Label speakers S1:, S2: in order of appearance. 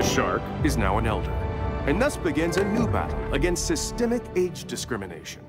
S1: The shark is now an elder, and thus begins a new battle against systemic age discrimination.